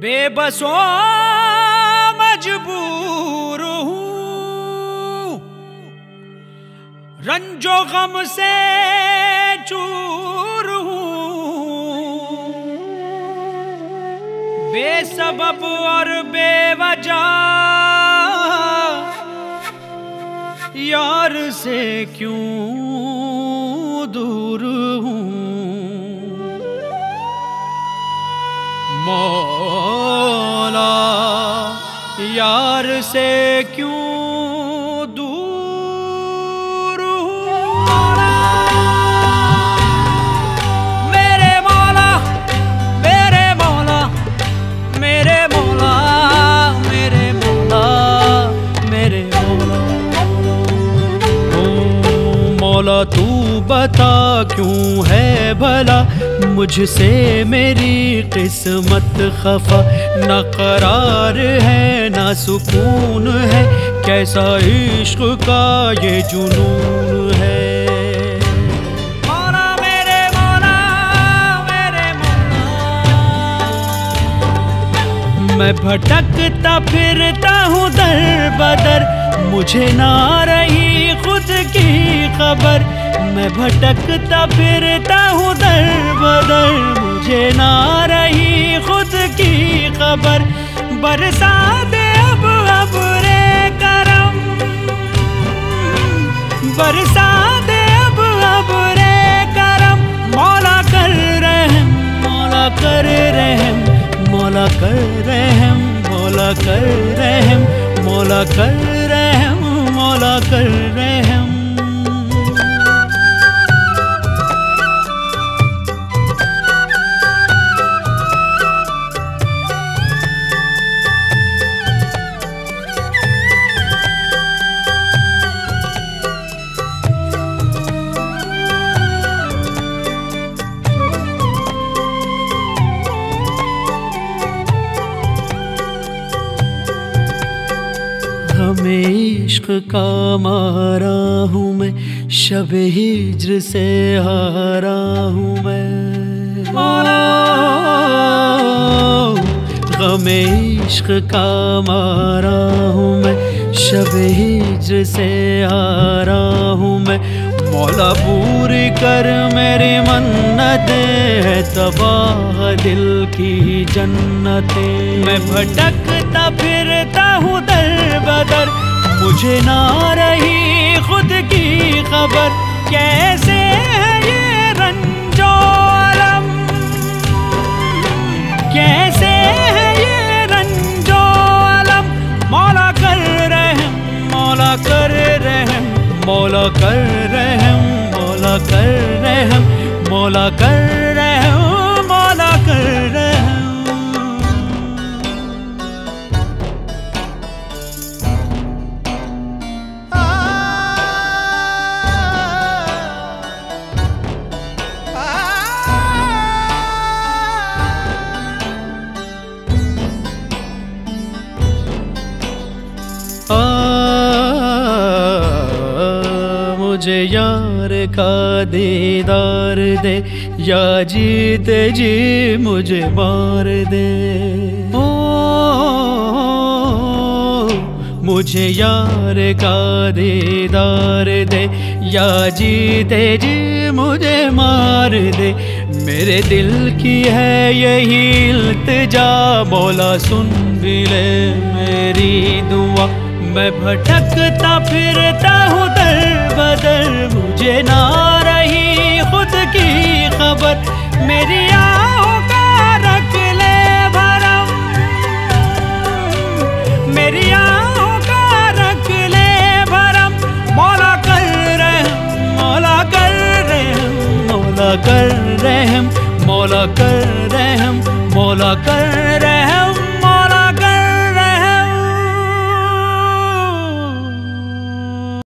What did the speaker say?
बेबसों मजबूर हूँ। रंजो गम से चूर हूँ। बेसबब और बेवजह यार से क्यों दूर हूँ? मौला यार से क्यों दूर हूँ मेरे मौला मेरे मौला मेरे मौला मेरे मौला मेरे मौला, ओ मौला तू बता क्यों है भला? मुझसे मेरी किस्मत खफा। न करार है न सुकून है। कैसा इश्क का ये जुनून है? मैं भटकता फिरता हूँ दर बदर। मुझे ना रही खुद की खबर। मैं भटकता फिरता हूँ दर बदर। मुझे ना रही खुद की खबर। बरसा दे अब अब रे करम। बरसा दे अब अब रे करम। मौला कर रहम, मौला कर रहम, मौला कर रहम, मौला कर रहम, मौला कर रहम, मौला कर रहम। हमें इश्क का मारा हूँ मैं, शब हिज्र से हारा हूँ मैं। गमे इश्क का मारा हूँ मैं, शब हिज्र से हारा हूँ मैं। मौला पूरी कर मेरी मन्नत है, तबाह दिल की जन्नते। मैं भटकता फिरता हूँ बदर। मुझे ना रही खुद की खबर। कैसे है ये रंजो अलम कैसे है ये रंजो अलम मौला कर रहम, मौला कर रहम, मौला कर रहम, मौला कर रहम, मौला कर मुझे यार का दीदार दे, या जीत जी मुझे मार दे। ओ, मुझे यार का दीदार दे, या जीते जी मुझे मार दे। मेरे दिल की है यही इल्तिजा मौला सुन भी ले मेरी दुआ। मैं भटकता फिरता हूँ दर बदर मुझे ना रही खुद की खबर। मेरी आहों का रख ले भरम। मेरी आहों का रख ले भरम। मौला कर रहम, मौला कर रहम, मौला कर रहम, मौला कर रहम, मौला कर रहम।